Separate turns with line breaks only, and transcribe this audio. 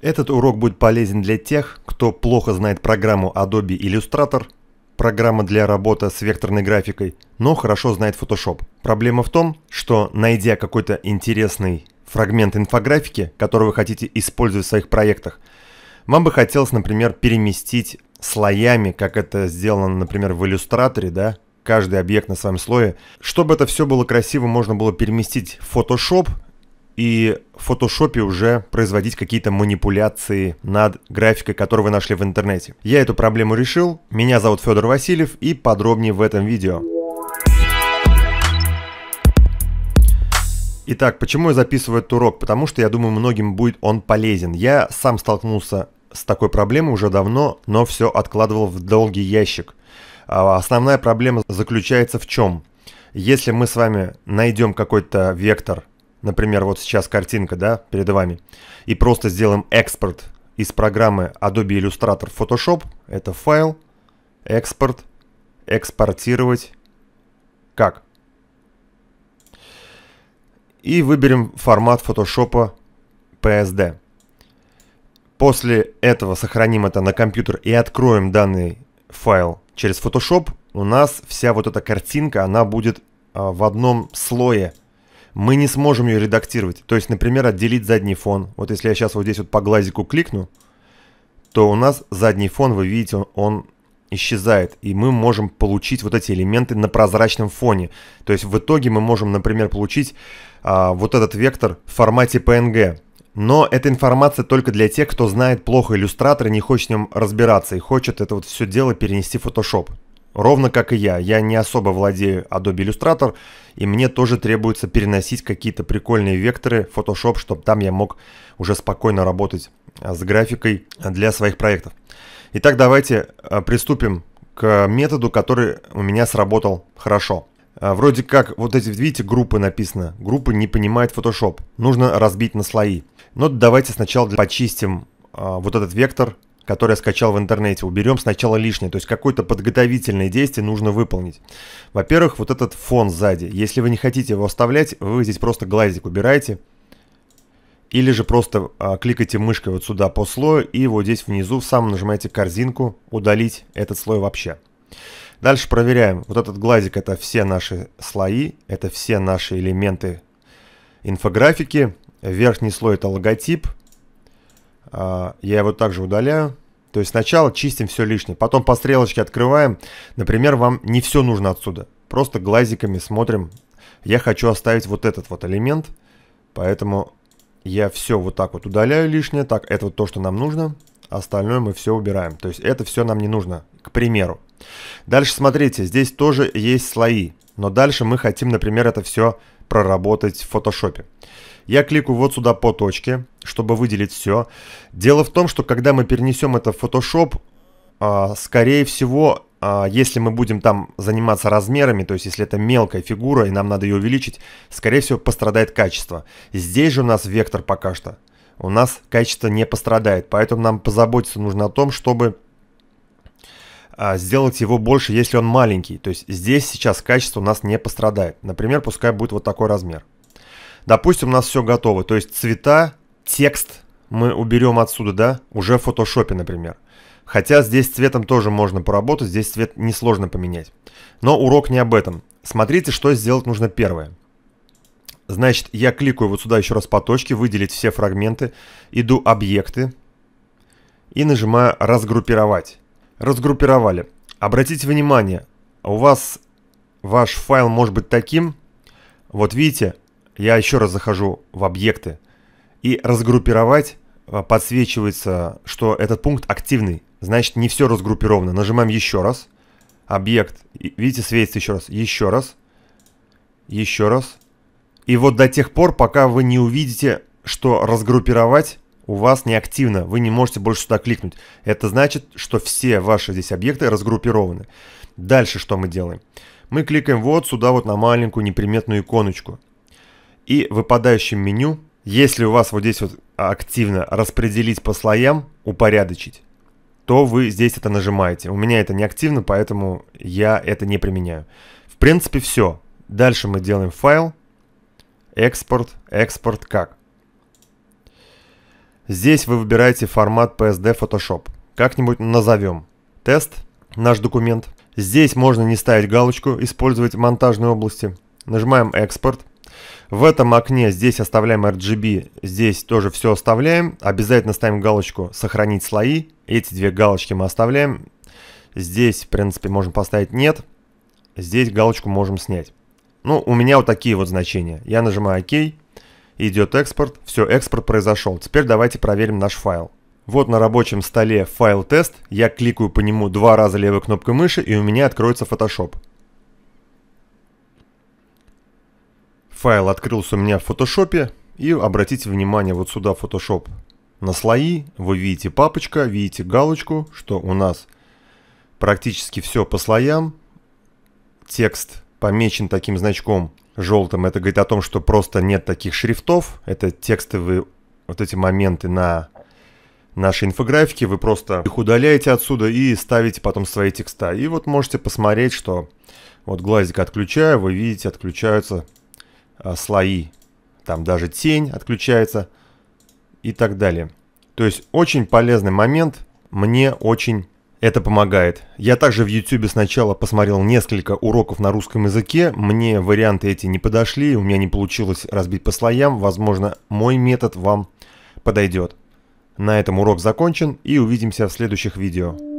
Этот урок будет полезен для тех, кто плохо знает программу Adobe Illustrator, программа для работы с векторной графикой, но хорошо знает Photoshop. Проблема в том, что найдя какой-то интересный фрагмент инфографики, который вы хотите использовать в своих проектах, вам бы хотелось, например, переместить слоями, как это сделано, например, в иллюстраторе, да, каждый объект на своем слое. Чтобы это все было красиво, можно было переместить в Photoshop и в фотошопе уже производить какие-то манипуляции над графикой, которую вы нашли в интернете. Я эту проблему решил. Меня зовут Федор Васильев и подробнее в этом видео. Итак, почему я записываю этот урок? Потому что я думаю, многим будет он полезен. Я сам столкнулся с такой проблемой уже давно, но все откладывал в долгий ящик. А основная проблема заключается в чем? Если мы с вами найдем какой-то вектор, например, вот сейчас картинка, да, перед вами, и просто сделаем экспорт из программы Adobe Illustrator Photoshop, это файл, экспорт, экспортировать, как? И выберем формат Photoshop PSD. После этого сохраним это на компьютер и откроем данный файл через Photoshop. У нас вся вот эта картинка, она будет а, в одном слое. Мы не сможем ее редактировать. То есть, например, отделить задний фон. Вот если я сейчас вот здесь вот по глазику кликну, то у нас задний фон, вы видите, он, он исчезает. И мы можем получить вот эти элементы на прозрачном фоне. То есть в итоге мы можем, например, получить а, вот этот вектор в формате PNG. Но эта информация только для тех, кто знает плохо иллюстратор и не хочет в нем разбираться и хочет это вот все дело перенести в Photoshop. Ровно как и я. Я не особо владею Adobe Illustrator, и мне тоже требуется переносить какие-то прикольные векторы в Photoshop, чтобы там я мог уже спокойно работать а, с графикой для своих проектов. Итак, давайте а, приступим к методу, который у меня сработал хорошо. А, вроде как, вот эти, видите, группы написано. Группы не понимает Photoshop. Нужно разбить на слои. Но ну, давайте сначала почистим вот этот вектор, который я скачал в интернете. Уберем сначала лишнее, то есть какое-то подготовительное действие нужно выполнить. Во-первых, вот этот фон сзади. Если вы не хотите его оставлять, вы здесь просто глазик убираете. Или же просто а, кликайте мышкой вот сюда по слою и вот здесь внизу сам нажимаете корзинку «Удалить этот слой вообще». Дальше проверяем. Вот этот глазик это все наши слои, это все наши элементы инфографики. Верхний слой это логотип. А, я его также удаляю. То есть сначала чистим все лишнее, потом по стрелочке открываем. Например, вам не все нужно отсюда. Просто глазиками смотрим. Я хочу оставить вот этот вот элемент, поэтому я все вот так вот удаляю лишнее. Так, это вот то, что нам нужно. Остальное мы все убираем. То есть это все нам не нужно, к примеру. Дальше смотрите, здесь тоже есть слои. Но дальше мы хотим, например, это все проработать в фотошопе. Я кликаю вот сюда по точке, чтобы выделить все. Дело в том, что когда мы перенесем это в Photoshop, а, скорее всего, а, если мы будем там заниматься размерами, то есть если это мелкая фигура и нам надо ее увеличить, скорее всего пострадает качество. Здесь же у нас вектор пока что. У нас качество не пострадает, поэтому нам позаботиться нужно о том, чтобы а, сделать его больше, если он маленький. То есть здесь сейчас качество у нас не пострадает. Например, пускай будет вот такой размер. Допустим, у нас все готово. То есть цвета, текст мы уберем отсюда, да, уже в фотошопе, например. Хотя здесь цветом тоже можно поработать, здесь цвет несложно поменять. Но урок не об этом. Смотрите, что сделать нужно первое. Значит, я кликаю вот сюда еще раз по точке, выделить все фрагменты, иду объекты и нажимаю разгруппировать. Разгруппировали. Обратите внимание, у вас ваш файл может быть таким, вот видите, я еще раз захожу в объекты и разгруппировать а, подсвечивается, что этот пункт активный. Значит, не все разгруппировано. Нажимаем еще раз. Объект. Видите, светится еще раз. Еще раз. Еще раз. И вот до тех пор, пока вы не увидите, что разгруппировать у вас не активно. Вы не можете больше сюда кликнуть. Это значит, что все ваши здесь объекты разгруппированы. Дальше что мы делаем? Мы кликаем вот сюда вот на маленькую неприметную иконочку. И выпадающем меню, если у вас вот здесь вот активно распределить по слоям, упорядочить, то вы здесь это нажимаете. У меня это не активно, поэтому я это не применяю. В принципе, все. Дальше мы делаем файл, экспорт, экспорт как. Здесь вы выбираете формат PSD Photoshop. Как-нибудь назовем. Тест, наш документ. Здесь можно не ставить галочку «Использовать в монтажной области». Нажимаем «Экспорт». В этом окне здесь оставляем RGB, здесь тоже все оставляем. Обязательно ставим галочку «Сохранить слои». Эти две галочки мы оставляем. Здесь, в принципе, можем поставить «Нет». Здесь галочку можем снять. Ну, у меня вот такие вот значения. Я нажимаю «Ок». Идет экспорт. Все, экспорт произошел. Теперь давайте проверим наш файл. Вот на рабочем столе файл тест. Я кликаю по нему два раза левой кнопкой мыши, и у меня откроется Photoshop. Файл открылся у меня в фотошопе. И обратите внимание вот сюда Photoshop на слои. Вы видите папочка, видите галочку, что у нас практически все по слоям. Текст помечен таким значком желтым. Это говорит о том, что просто нет таких шрифтов. Это текстовые вот эти моменты на нашей инфографике. Вы просто их удаляете отсюда и ставите потом свои текста. И вот можете посмотреть, что вот глазик отключаю, вы видите, отключаются слои. Там даже тень отключается и так далее. То есть очень полезный момент. Мне очень это помогает. Я также в YouTube сначала посмотрел несколько уроков на русском языке. Мне варианты эти не подошли, у меня не получилось разбить по слоям. Возможно, мой метод вам подойдет. На этом урок закончен и увидимся в следующих видео.